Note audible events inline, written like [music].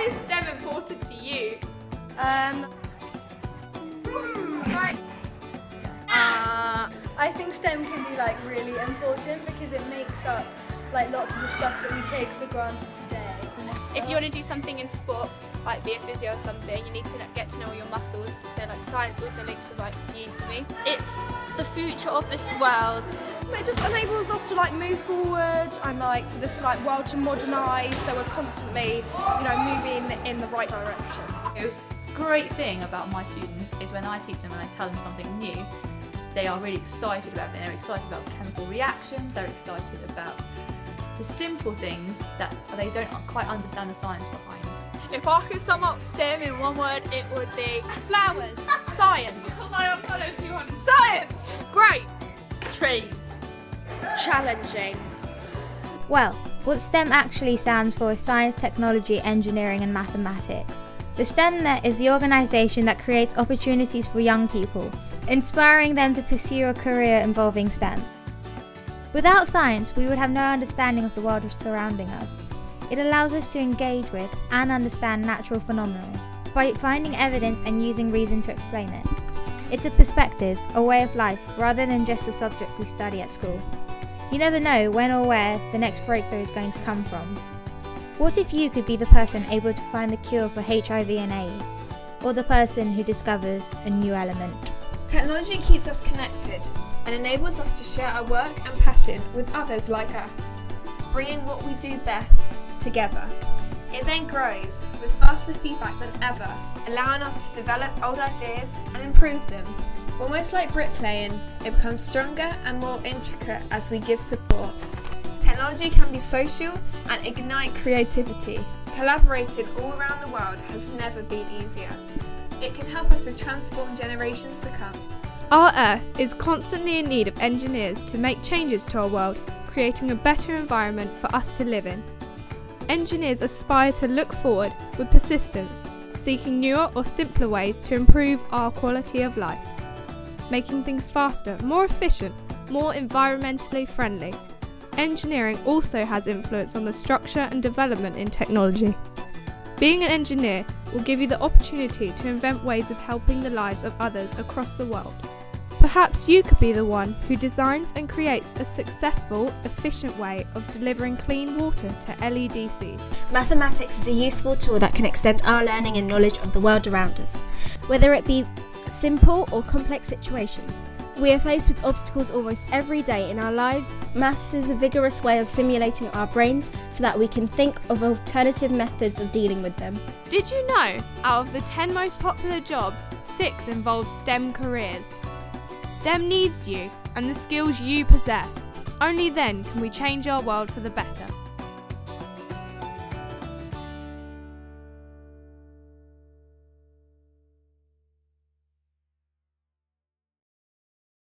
Why is STEM important to you? Um, [laughs] uh, I think STEM can be like really important because it makes up like lots of the stuff that we take for granted today. If you want to do something in sport, like be a physio or something, you need to get to know your muscles. So like science also links with like PE for me. It's the future of this world. It just enables us to like move forward and like for this like world to modernise so we're constantly, you know, moving in the right direction. Great thing about my students is when I teach them and I tell them something new, they are really excited about it. They're excited about chemical reactions, they're excited about the simple things that they don't quite understand the science behind. If I could sum up STEM in one word, it would be flowers, [laughs] science, science, great, Trees. Challenging. Well, what STEM actually stands for is science, technology, engineering, and mathematics. The STEMnet is the organisation that creates opportunities for young people, inspiring them to pursue a career involving STEM. Without science, we would have no understanding of the world surrounding us. It allows us to engage with and understand natural phenomena by finding evidence and using reason to explain it. It's a perspective, a way of life, rather than just a subject we study at school. You never know when or where the next breakthrough is going to come from. What if you could be the person able to find the cure for HIV and AIDS? Or the person who discovers a new element? Technology keeps us connected and enables us to share our work and passion with others like us, bringing what we do best together. It then grows with faster feedback than ever, allowing us to develop old ideas and improve them. Almost like bricklaying, it becomes stronger and more intricate as we give support. Technology can be social and ignite creativity. Collaborating all around the world has never been easier. It can help us to transform generations to come. Our Earth is constantly in need of engineers to make changes to our world, creating a better environment for us to live in. Engineers aspire to look forward with persistence, seeking newer or simpler ways to improve our quality of life, making things faster, more efficient, more environmentally friendly. Engineering also has influence on the structure and development in technology. Being an engineer will give you the opportunity to invent ways of helping the lives of others across the world. Perhaps you could be the one who designs and creates a successful, efficient way of delivering clean water to LEDCs. Mathematics is a useful tool that can extend our learning and knowledge of the world around us, whether it be simple or complex situations. We are faced with obstacles almost every day in our lives. Maths is a vigorous way of simulating our brains so that we can think of alternative methods of dealing with them. Did you know, out of the 10 most popular jobs, 6 involve STEM careers? STEM needs you and the skills you possess. Only then can we change our world for the better.